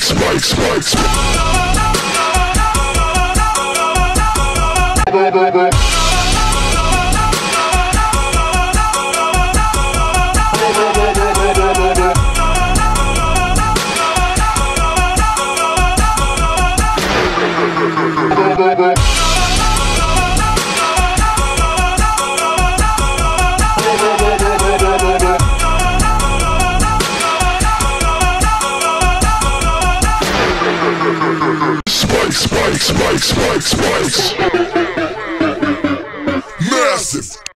spikes. Spikes, spikes, spikes, spikes, spikes.